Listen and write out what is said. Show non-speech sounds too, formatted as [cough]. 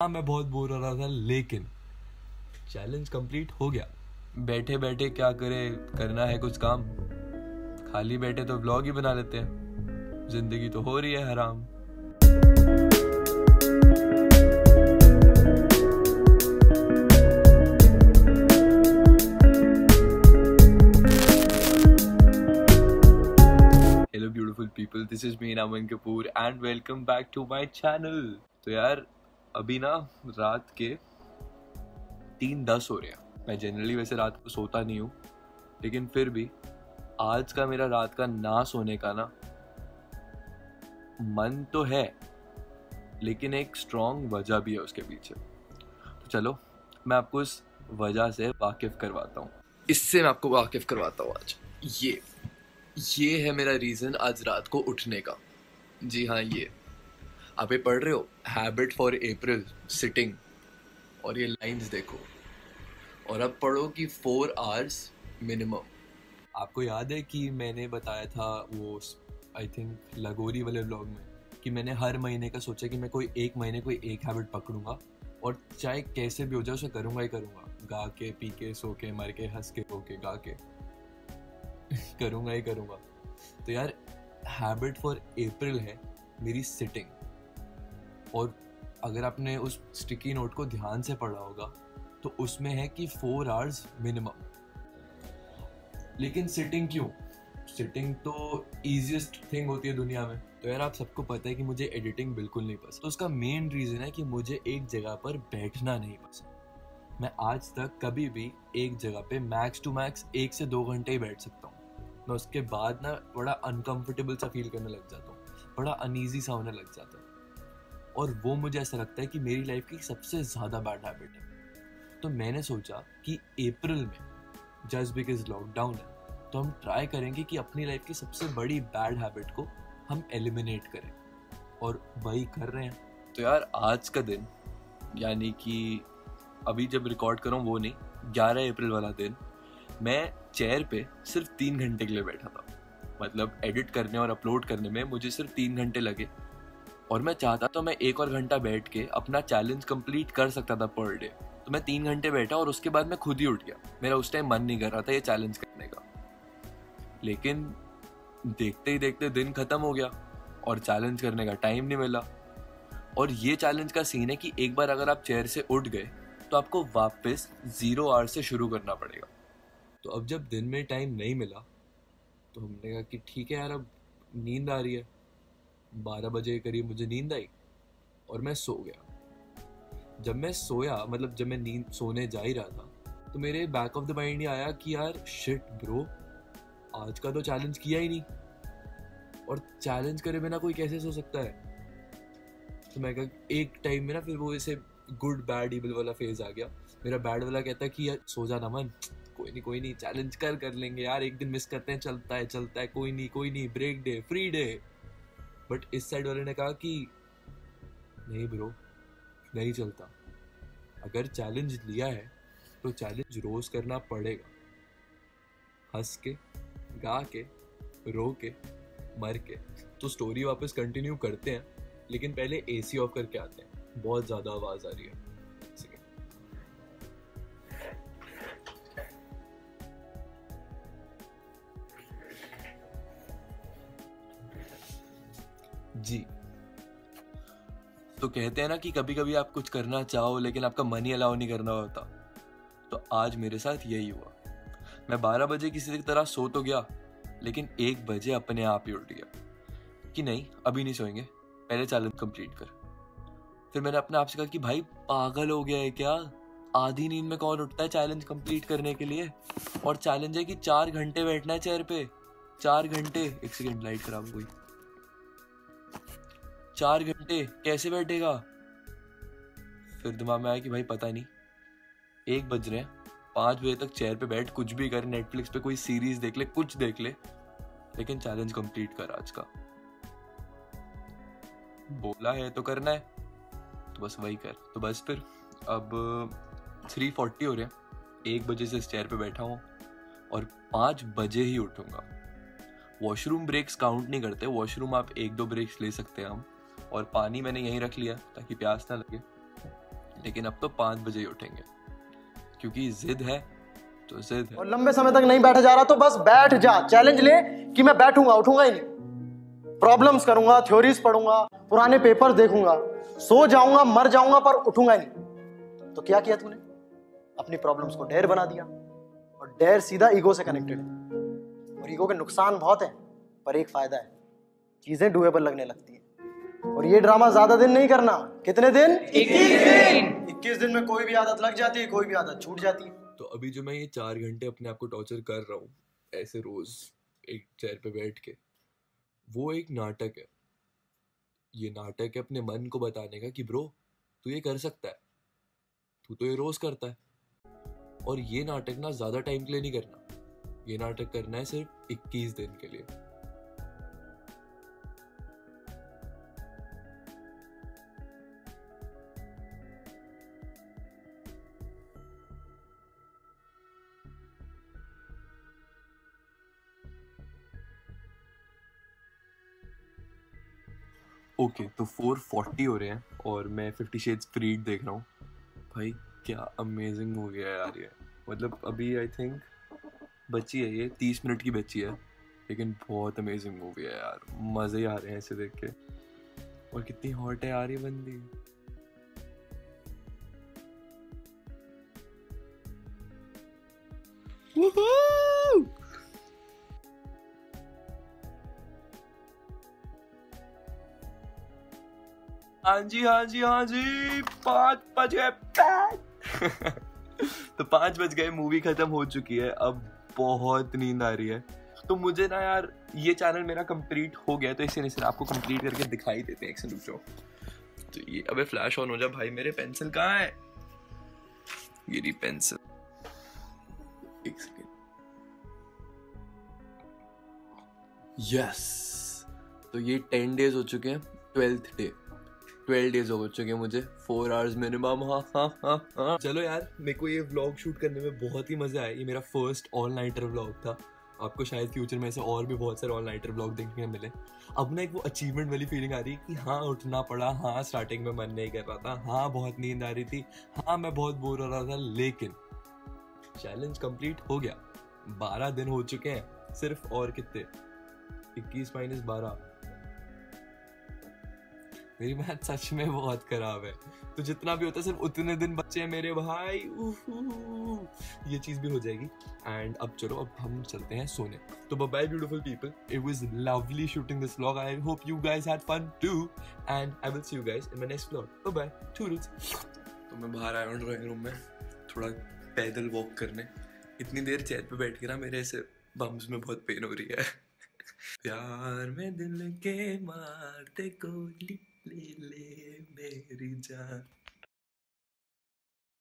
हाँ मैं बहुत बोर हो रहा था, लेकिन चैलेंज कंप्लीट हो गया। बैठे बैठे क्या करे, करना है कुछ काम। खाली बैठे तो व्लॉग ही बना लेते हैं। ज़िंदगी तो हो रही है, हराम। Hello beautiful people this is me Naman Kapoor and welcome back to my channel तो यार अभी ना रात के तीन दस हो रहे हैं। मैं जनरली वैसे रात को सोता नहीं हूँ, लेकिन फिर भी आज का मेरा रात का ना सोने का ना मन तो है, लेकिन एक स्ट्रॉन्ग वजह भी है उसके पीछे। तो चलो, मैं आपको इस वजह से वाकिफ करवाता हूँ। इससे मैं आपको वाकिफ करवाता हूँ आज। ये ये है मेरा रीज़न आज रात को उठने का। जी हाँ ये। ये पढ़ रहे हो? हैबिट फॉर अप्रैल सिटिंग और ये लाइंस देखो। और अब पढ़ो कि फोर आवर्स मिनिमम आपको याद है कि मैंने बताया था वो आई थिंक लगोरी वाले ब्लॉग में, कि मैंने हर महीने का सोचा कि मैं कोई एक महीने कोई एक हैबिट पकड़ूँगा और चाहे कैसे भी हो जाए, उसे करूँगा ही करूँगा। गा के, पी के, सो के, मर के, हंस के, रो के, गा के। [laughs] करूँगा ही करूँगा। तो यार हैबिट फॉर अप्रैल है मेरी सिटिंग और अगर आपने उस स्टिकी नोट को ध्यान से पढ़ा होगा तो उसमें है कि फोर आवर्स मिनिमम लेकिन सिटिंग क्यों? सिटिंग तो इजीएस्ट थिंग होती है दुनिया में। तो यार, आप सबको पता है कि मुझे एडिटिंग बिल्कुल नहीं पसंद। तो उसका मेन रीज़न है कि मुझे एक जगह पर बैठना नहीं पसंद। मैं आज तक कभी भी एक जगह पे मैक्स टू मैक्स एक से दो घंटे ही बैठ सकता हूँ। मैं उसके बाद ना बड़ा अनकम्फर्टेबल सा फील करने लग जाता हूँ। बड़ा अनईजी सा होने लग जाता है। और वो मुझे ऐसा लगता है कि मेरी लाइफ की सबसे ज़्यादा बैड हैबिट है। तो मैंने सोचा कि अप्रैल में जस्ट बिकॉज़ लॉकडाउन है तो हम ट्राई करेंगे कि अपनी लाइफ की सबसे बड़ी बैड हैबिट को हम एलिमिनेट करें। और वही कर रहे हैं। तो यार, आज का दिन, यानी कि अभी जब रिकॉर्ड करूँ वो नहीं, ग्यारह अप्रैल वाला दिन, मैं चेयर पे सिर्फ़ तीन घंटे के लिए बैठा था। मतलब एडिट करने और अपलोड करने में मुझे सिर्फ़ तीन घंटे लगे। और मैं चाहता तो मैं एक और घंटा बैठ के अपना चैलेंज कंप्लीट कर सकता था पर डे तो मैं तीन घंटे बैठा और उसके बाद मैं खुद ही उठ गया। मेरा उस टाइम मन नहीं कर रहा था ये चैलेंज करने का। लेकिन देखते ही देखते दिन खत्म हो गया और चैलेंज करने का टाइम नहीं मिला। और ये चैलेंज का सीन है कि एक बार अगर आप चेयर से उठ गए तो आपको वापस ज़ीरो आवर से शुरू करना पड़ेगा। तो अब जब दिन में टाइम नहीं मिला तो हमने कहा कि ठीक है यार, अब नींद आ रही है। बारह बजे के करीब मुझे नींद आई और मैं सो गया। जब मैं सोया मतलब जब मैं नींद, सोने जा ही रहा था तो मेरे बैक ऑफ़ द माइंड ये आया कि यार शिट ब्रो आज का तो चैलेंज किया ही नहीं। और चैलेंज करे बिना कोई कैसे सो सकता है? तो मैं कहा, एक टाइम में ना फिर वो ऐसे गुड बैड इबल वाला फ़ेज़ आ गया। मेरा बैड वाला कहता है कि यार, सो जा ना मन। कोई नहीं कोई नहीं चैलेंज कर कर लेंगे यार। एक दिन मिस करते हैं, चलता है चलता है। कोई नहीं कोई नहीं break day free day but इस साइड वाले ने कहा कि, नहीं ब्रो नहीं चलता। अगर चैलेंज लिया है तो चैलेंज रोज करना पड़ेगा। हंस के, गा के, रो के, मर के। तो स्टोरी वापस कंटिन्यू करते हैं, लेकिन पहले एसी ऑफ़ करके आते हैं। बहुत ज़्यादा आवाज़ आ रही है। जी। तो कहते हैं ना कि कभी कभी आप कुछ करना चाहो, लेकिन आपका मन ही अलाउ नहीं करना होता। तो आज मेरे साथ यही हुआ। मैं बारह बजे किसी की तरह सो तो गया, लेकिन एक बजे अपने आप ही उठ गया। कि नहीं, अभी नहीं सोएँगे, पहले चैलेंज कंप्लीट कर। फिर मैंने अपने आप से कहा कि भाई, पागल हो गया है क्या? आधी नींद में कौन उठता है चैलेंज कंप्लीट करने के लिए? और चैलेंज है कि चार घंटे बैठना है चेयर पे। चार घंटे, एक सेकेंड लाइट खराब हो गई। चार घंटे, कैसे बैठेगा? फिर दिमाग में आया कि भाई पता नहीं। एक बज रहे हैं, पाँच बजे तक चेयर पे बैठ, कुछ भी कर नेटफ्लिक्स पे कोई सीरीज़ देख ले, कुछ देख ले। लेकिन चैलेंज कंप्लीट कर आज का। बोला है तो करना है। तो बस वही कर। तो बस फिर, अब थ्री फोर्टी हो रहे हैं। एक बजे से चेयर पे बैठा हूँ और पाँच बजे ही उठूँगा। वॉशरूम ब्रेक्स काउंट नहीं करते। वॉशरूम आप एक दो ब्रेक्स ले सकते हैं हम। और पानी मैंने यहीं रख लिया ताकि प्यास ना लगे। लेकिन अब तो पाँच बजे ही उठेंगे, क्योंकि जिद है तो जिद है। और लंबे समय तक नहीं बैठा जा रहा तो बस बैठ जा। चैलेंज ले कि मैं बैठूँगा, उठूँगा ही नहीं। प्रॉब्लम्स करूँगा थ्योरीज पढ़ूँगा, पुराने पेपर देखूँगा। सो जाऊँगा, मर जाऊँगा, पर उठूँगा ही नहीं। तो क्या किया तूने? अपनी प्रॉब्लम्स को डेयर बना दिया। और डेयर सीधा ईगो से कनेक्टेड है। और ईगो के नुकसान बहुत है, पर एक फ़ायदा है। चीज़ें डुएबल लगने लगती है। और ये ड्रामा ज़्यादा दिन नहीं करना। कितने दिन? इक्कीस दिन। इक्कीस दिन में कोई भी आदत लग जाती है कोई भी आदत छूट जाती है। तो अभी जो मैं ये चार घंटे अपने आप को टॉर्चर कर रहा हूँ ऐसे रोज एक चेयर पे बैठ के वो एक नाटक है। ये नाटक है अपने मन को बताने का कि ब्रो तू ये कर सकता है। तू तो ये रोज करता है। और ये नाटक ना ज़्यादा टाइम के लिए नहीं करना। ये नाटक करना है सिर्फ़ 21 दिन के लिए। ओके तो 440 हो रहे हैं और मैं फिफ्टी शेड्स फ्रीड देख रहा हूँ। भाई, क्या अमेजिंग है यार ये। मतलब अभी आई थिंक बची है ये, तीस मिनट की बची है, लेकिन बहुत अमेजिंग मूवी है यार। मज़े आ रहे हैं इसे देख के। और कितनी हॉट है यार ये बंदी। हाँ जी हाँ जी हाँ जी, पाँच बज गए [laughs] तो पाँच बज गए मूवी खत्म हो चुकी है, अब बहुत नींद आ रही है। तो मुझे ना यार, ये चैनल मेरा कंप्लीट हो गया तो इसे नहीं आपको कंप्लीट करके दिखाई देते हैं, एक से रुक। तो ये, अबे फ्लैश ऑन हो जा, भाई मेरे पेंसिल कहाँ है? ये रही पेंसिल एक सेकेंड यस तो ये टेन डेज़ हो चुके हैं ट्वेल्थ डे ट्वेल्व डेज़ हो चुके हैं मुझे। फोर आवर्स मिनिमम हाँ हाँ हाँ हाँ। चलो यार, मेरे को ये व्लॉग शूट करने में बहुत ही मज़ा आया। ये मेरा फ़र्स्ट ऑल नाइटर व्लॉग था। आपको शायद फ्यूचर में ऐसे और भी बहुत सारे ऑल नाइटर व्लॉग देखने को मिले। अब ना एक वो अचीवमेंट वाली फीलिंग आ रही है कि हाँ उठना पड़ा हाँ स्टार्टिंग में मन नहीं कर रहा था हाँ बहुत नींद आ रही थी हाँ मैं बहुत बोर हो रहा था, लेकिन चैलेंज कंप्लीट हो गया। बारह दिन हो चुके हैं, सिर्फ़ और कितने? इक्कीस माइनस बारह। मेरी मैथ सच में बहुत खराब है। तो जितना भी होता है, सिर्फ़ उतने दिन बच्चे हैं मेरे भाई। ये चीज़ भी हो जाएगी। एंड अब चलो, अब हम चलते हैं सोने। तो bye beautiful people it was lovely shooting this vlog I hope you guys had fun too and I will see you guys in my next vlog bye toodles तो मैं बाहर आया हूँ ड्राइंग रूम में, थोड़ा पैदल वॉक करने। इतनी देर चेयर पे बैठ के ना, मेरे ऐसे बम्स में बहुत पेन हो रही है। [laughs] प्यार में दिल के मारते गोली ले ले मेरी जान।